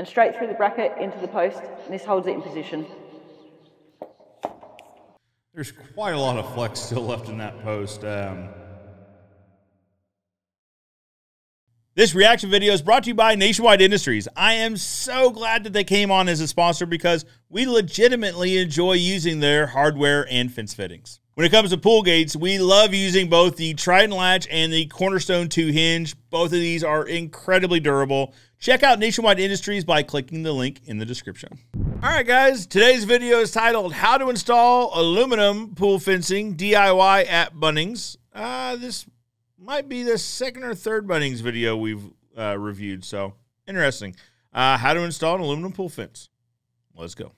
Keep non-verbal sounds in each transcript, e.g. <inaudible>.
and straight through the bracket into the post, and this holds it in position. There's quite a lot of flex still left in that post. Um, This reaction video is brought to you by Nationwide Industries. I am so glad that they came on as a sponsor because we legitimately enjoy using their hardware and fence fittings. When it comes to pool gates, we love using both the Trident latch and the Cornerstone 2 hinge. Both of these are incredibly durable. Check out Nationwide Industries by clicking the link in the description. All right, guys, today's video is titled How to Install Aluminum Pool Fencing DIY at Bunnings. Uh, this might be the second or third Bunnings video we've uh, reviewed. So interesting. Uh, how to install an aluminum pool fence. Let's go.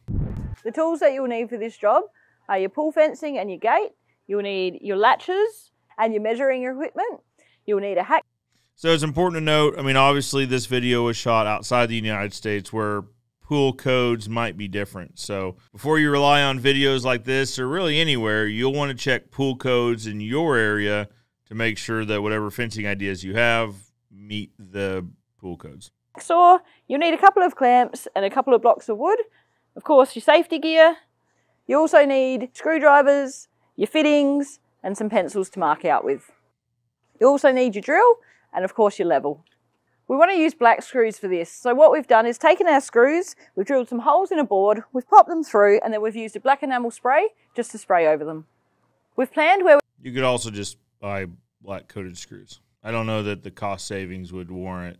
The tools that you'll need for this job are your pool fencing and your gate. You'll need your latches and your measuring equipment. You'll need a hack. So it's important to note, I mean, obviously this video was shot outside the United States where pool codes might be different. So before you rely on videos like this or really anywhere, you'll want to check pool codes in your area to make sure that whatever fencing ideas you have meet the pool codes. Saw, you'll need a couple of clamps and a couple of blocks of wood. Of course, your safety gear. You also need screwdrivers, your fittings, and some pencils to mark out with. You also need your drill and of course your level. We want to use black screws for this. So what we've done is taken our screws, we've drilled some holes in a board, we've popped them through, and then we've used a black enamel spray just to spray over them. We've planned where we You could also just buy black coated screws. I don't know that the cost savings would warrant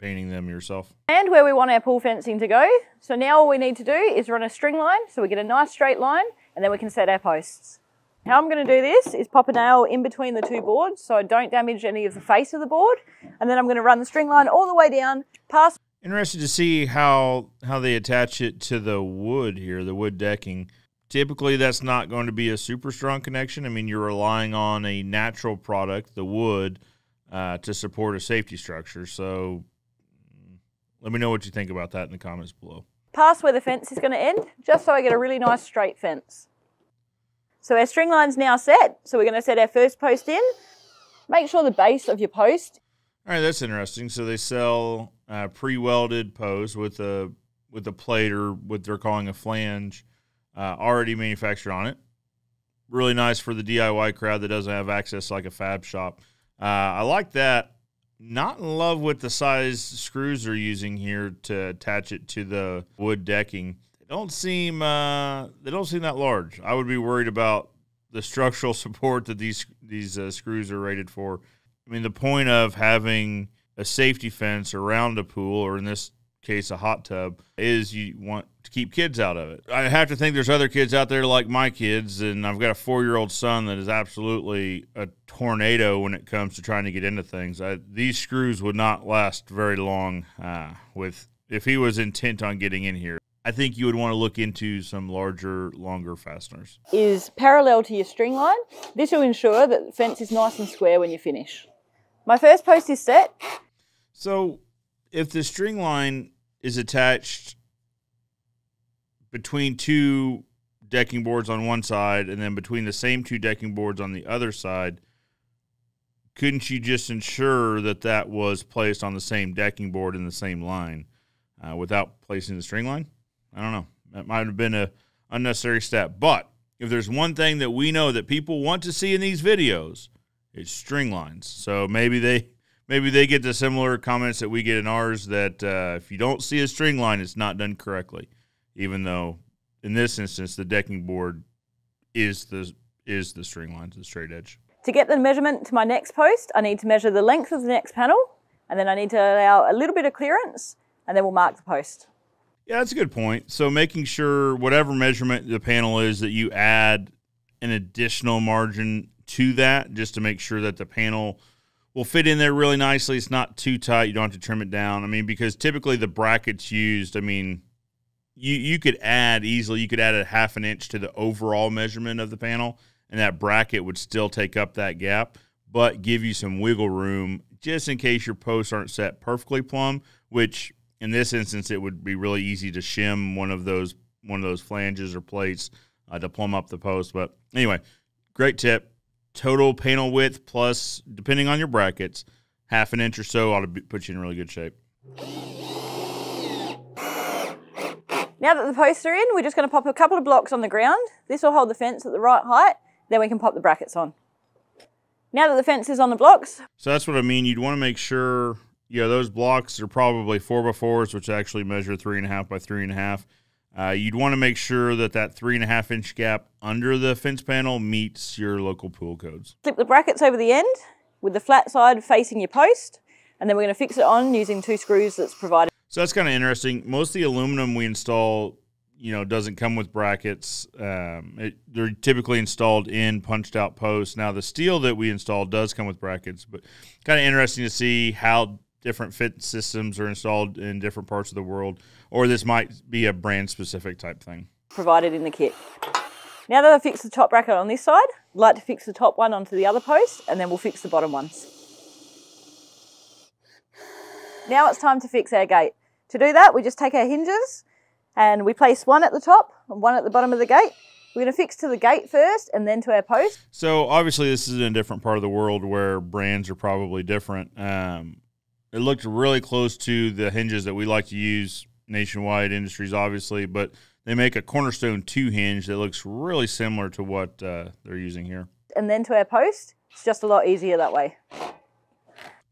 painting them yourself. And where we want our pool fencing to go. So now all we need to do is run a string line so we get a nice straight line and then we can set our posts. How I'm going to do this is pop a nail in between the two boards so I don't damage any of the face of the board. And then I'm going to run the string line all the way down past. Interested to see how how they attach it to the wood here, the wood decking. Typically, that's not going to be a super strong connection. I mean, you're relying on a natural product, the wood, uh, to support a safety structure. So let me know what you think about that in the comments below. Past where the fence is going to end, just so I get a really nice straight fence. So our string line's now set. So we're going to set our first post in. Make sure the base of your post. All right, that's interesting. So they sell uh, pre-welded posts with a with a plate or what they're calling a flange uh, already manufactured on it. Really nice for the DIY crowd that doesn't have access to like a fab shop. Uh, I like that. Not in love with the size screws they're using here to attach it to the wood decking. They don't seem uh, they don't seem that large. I would be worried about the structural <laughs> support that these these uh, screws are rated for. I mean, the point of having a safety fence around a pool, or in this case, a hot tub, is you want to keep kids out of it. I have to think there's other kids out there like my kids, and I've got a four year old son that is absolutely a tornado when it comes to trying to get into things. I, these screws would not last very long uh, with if he was intent on getting in here. I think you would want to look into some larger, longer fasteners. Is parallel to your string line. This will ensure that the fence is nice and square when you finish. My first post is set. So if the string line is attached between two decking boards on one side and then between the same two decking boards on the other side, couldn't you just ensure that that was placed on the same decking board in the same line uh, without placing the string line? I don't know. That might have been a unnecessary step. But if there's one thing that we know that people want to see in these videos, it's string lines. So maybe they maybe they get the similar comments that we get in ours that uh, if you don't see a string line, it's not done correctly. Even though in this instance the decking board is the is the string line to the straight edge. To get the measurement to my next post, I need to measure the length of the next panel, and then I need to allow a little bit of clearance, and then we'll mark the post. Yeah, that's a good point. So making sure whatever measurement the panel is that you add an additional margin to that just to make sure that the panel will fit in there really nicely. It's not too tight. You don't have to trim it down. I mean, because typically the brackets used, I mean, you you could add easily, you could add a half an inch to the overall measurement of the panel, and that bracket would still take up that gap, but give you some wiggle room just in case your posts aren't set perfectly plumb, which in this instance it would be really easy to shim one of those one of those flanges or plates uh, to plumb up the post. But anyway, great tip total panel width plus, depending on your brackets, half an inch or so ought to be, put you in really good shape. Now that the posts are in, we're just going to pop a couple of blocks on the ground. This will hold the fence at the right height, then we can pop the brackets on. Now that the fence is on the blocks. So that's what I mean. You'd want to make sure, you know, those blocks are probably four by fours, which actually measure three and a half by three and a half. Uh, you'd want to make sure that that three and a half inch gap under the fence panel meets your local pool codes. Flip the brackets over the end with the flat side facing your post, and then we're going to fix it on using two screws that's provided. So that's kind of interesting. Most of the aluminum we install, you know, doesn't come with brackets. Um, it, they're typically installed in punched out posts. Now the steel that we install does come with brackets, but kind of interesting to see how different fit systems are installed in different parts of the world, or this might be a brand specific type thing. Provided in the kit. Now that I've fixed the top bracket on this side, I'd like to fix the top one onto the other post and then we'll fix the bottom ones. Now it's time to fix our gate. To do that, we just take our hinges and we place one at the top and one at the bottom of the gate. We're going to fix to the gate first and then to our post. So obviously this is in a different part of the world where brands are probably different. Um, it looked really close to the hinges that we like to use nationwide industries, obviously, but they make a cornerstone two hinge that looks really similar to what uh, they're using here. And then to our post, it's just a lot easier that way.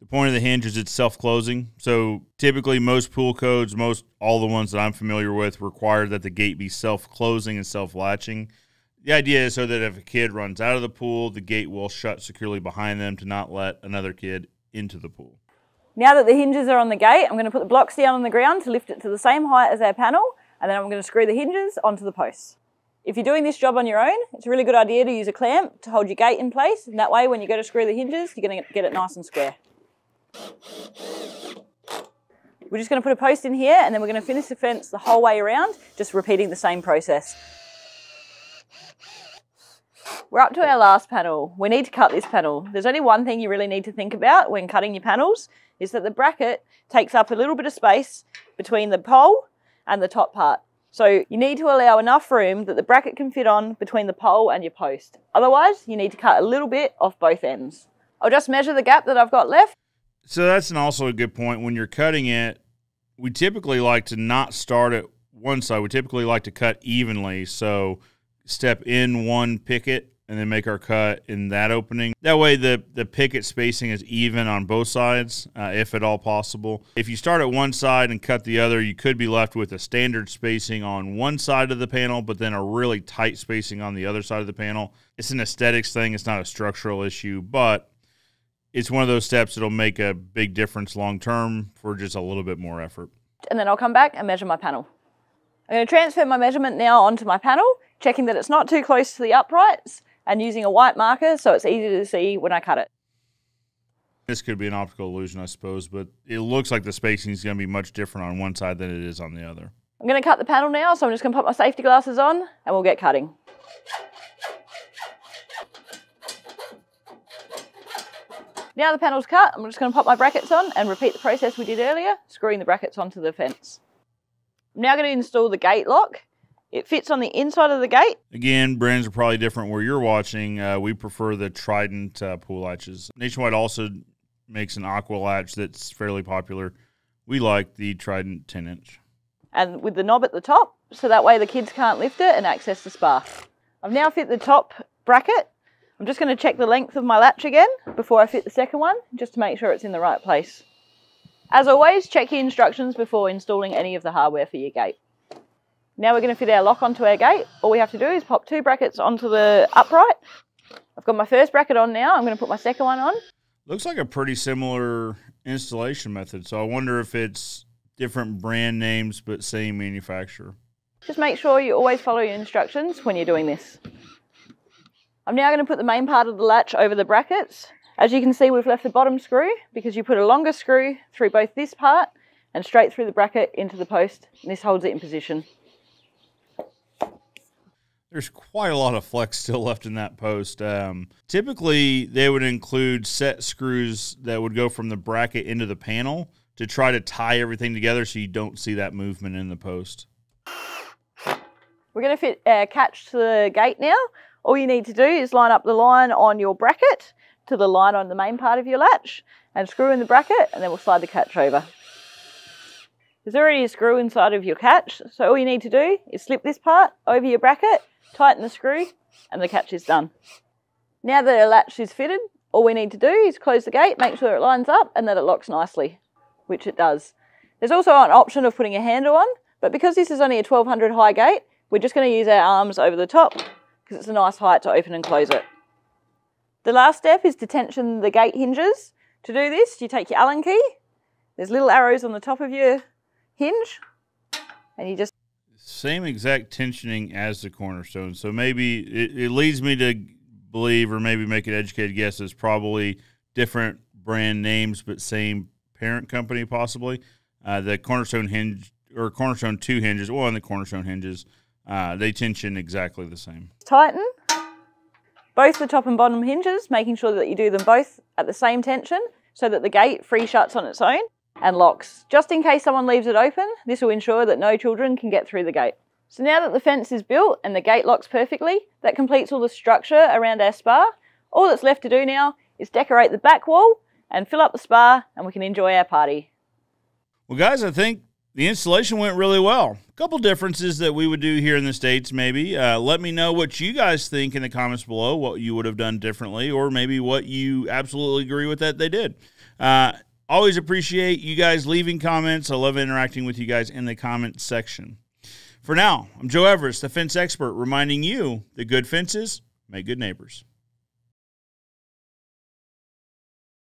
The point of the hinge is it's self-closing. So typically most pool codes, most all the ones that I'm familiar with require that the gate be self-closing and self-latching. The idea is so that if a kid runs out of the pool, the gate will shut securely behind them to not let another kid into the pool. Now that the hinges are on the gate, I'm going to put the blocks down on the ground to lift it to the same height as our panel, and then I'm going to screw the hinges onto the posts. If you're doing this job on your own, it's a really good idea to use a clamp to hold your gate in place, and that way when you go to screw the hinges, you're going to get it nice and square. We're just going to put a post in here, and then we're going to finish the fence the whole way around, just repeating the same process. We're up to our last panel. We need to cut this panel. There's only one thing you really need to think about when cutting your panels, is that the bracket takes up a little bit of space between the pole and the top part. So you need to allow enough room that the bracket can fit on between the pole and your post. Otherwise, you need to cut a little bit off both ends. I'll just measure the gap that I've got left. So that's also a good point. When you're cutting it, we typically like to not start at one side. We typically like to cut evenly. So step in one picket and then make our cut in that opening. That way, the, the picket spacing is even on both sides, uh, if at all possible. If you start at one side and cut the other, you could be left with a standard spacing on one side of the panel, but then a really tight spacing on the other side of the panel. It's an aesthetics thing, it's not a structural issue, but it's one of those steps that'll make a big difference long term for just a little bit more effort. And then I'll come back and measure my panel. I'm going to transfer my measurement now onto my panel, checking that it's not too close to the uprights and using a white marker so it's easy to see when I cut it. This could be an optical illusion, I suppose, but it looks like the spacing is going to be much different on one side than it is on the other. I'm going to cut the panel now, so I'm just going to put my safety glasses on and we'll get cutting. Now the panel's cut, I'm just going to pop my brackets on and repeat the process we did earlier, screwing the brackets onto the fence. I'm now going to install the gate lock. It fits on the inside of the gate. Again, brands are probably different where you're watching. Uh, we prefer the Trident uh, pool latches. Nationwide also makes an aqua latch that's fairly popular. We like the Trident 10 inch. And with the knob at the top, so that way the kids can't lift it and access the spa. I've now fit the top bracket. I'm just going to check the length of my latch again before I fit the second one, just to make sure it's in the right place. As always, check your instructions before installing any of the hardware for your gate. Now we're going to fit our lock onto our gate. All we have to do is pop two brackets onto the upright. I've got my first bracket on now. I'm going to put my second one on. Looks like a pretty similar installation method. So I wonder if it's different brand names but same manufacturer. Just make sure you always follow your instructions when you're doing this. I'm now going to put the main part of the latch over the brackets. As you can see, we've left the bottom screw because you put a longer screw through both this part and straight through the bracket into the post. And this holds it in position. There's quite a lot of flex still left in that post. Um, typically, they would include set screws that would go from the bracket into the panel to try to tie everything together so you don't see that movement in the post. We're going to fit a catch to the gate now. All you need to do is line up the line on your bracket to the line on the main part of your latch and screw in the bracket and then we'll slide the catch over. There's already a screw inside of your catch, so all you need to do is slip this part over your bracket, tighten the screw, and the catch is done. Now that the latch is fitted, all we need to do is close the gate, make sure it lines up, and that it locks nicely, which it does. There's also an option of putting a handle on, but because this is only a 1200 high gate, we're just going to use our arms over the top because it's a nice height to open and close it. The last step is to tension the gate hinges. To do this, you take your Allen key, there's little arrows on the top of your hinge, and you just same exact tensioning as the cornerstone. So maybe it, it leads me to believe, or maybe make an educated guess, it's probably different brand names but same parent company, possibly. Uh, the cornerstone hinge or cornerstone two hinges, well, and the cornerstone hinges, uh, they tension exactly the same. Tighten both the top and bottom hinges, making sure that you do them both at the same tension so that the gate free shuts on its own and locks. Just in case someone leaves it open, this will ensure that no children can get through the gate. So now that the fence is built and the gate locks perfectly, that completes all the structure around our spa. All that's left to do now is decorate the back wall and fill up the spa and we can enjoy our party. Well guys, I think the installation went really well. A couple differences that we would do here in the States, maybe. Uh, let me know what you guys think in the comments below, what you would have done differently, or maybe what you absolutely agree with that they did. Uh, always appreciate you guys leaving comments. I love interacting with you guys in the comment section. For now, I'm Joe Everest, the fence expert, reminding you that good fences make good neighbors.